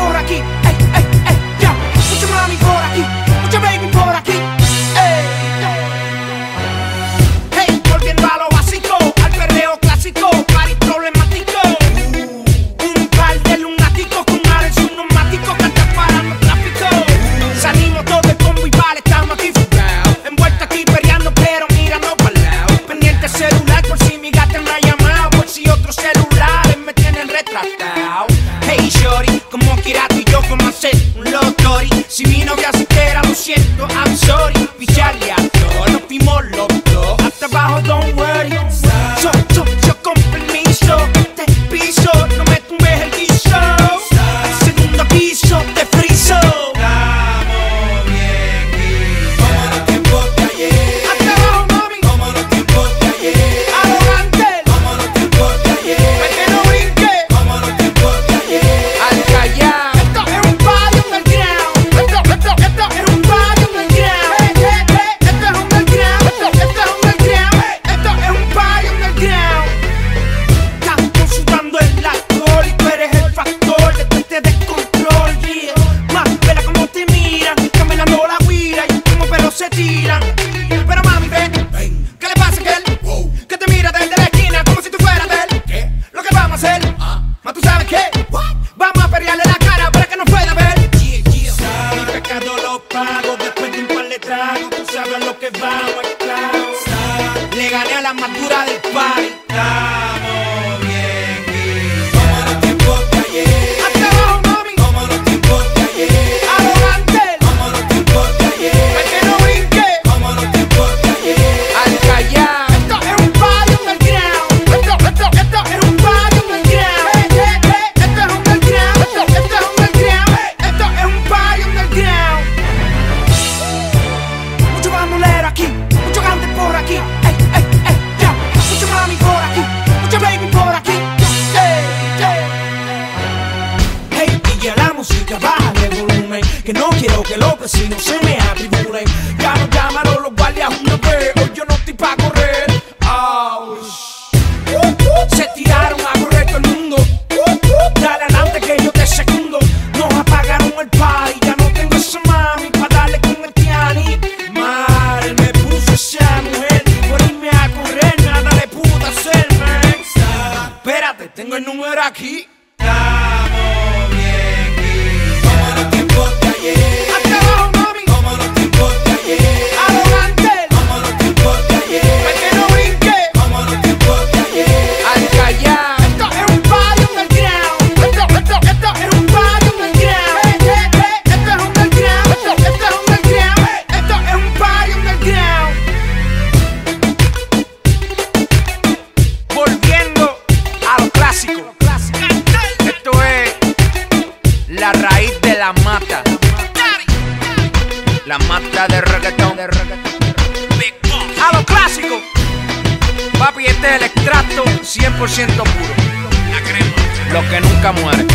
por aquí, ey, ey, ey, ya. Mucho mami por aquí, mucho baby por aquí, ey. Hey, volviendo a lo básico, al perreo clásico, party problemático. Un par de lunáticos con ares y un neumático que están parando el tráfico. Salimos todo el combo y vale, estamos aquí fugados. Envueltos aquí peleando, pero mirando para lado. Pendiente celular por si mi gata me ha llamado, por si otros celulares me tienen retratado. Se tiran. Pero mami, ven, ¿qué le pasa a aquel? Wow. Que te mira desde la esquina como si tú fueras de él. ¿Qué? Lo que vamos a hacer, Ah. más tú sabes qué. Vamos a pelearle la cara para que no pueda ver. Yeah, yeah. Mi pecado lo pago después de un par de tragos. Tú sabes lo que vamos, esclavo. Le gané a la madura del party. Que los vecinos se me atribulen. Ya no llamaron los guardias una vez. Hoy yo no estoy pa' correr. Ouch. Se tiraron a correr todo el mundo. Dale adelante que yo te segundo. Nos apagaron el party. Ya no tengo esa mami pa' darle con el piani. Mal me puso esa mujer. Por irme a correr, nada le pude hacer, man. Espérate, tengo el número aquí. La raíz de la mata. La mata de reggaetón. A lo clásico. Papi, este es el extracto 100% puro. Lo que nunca muere.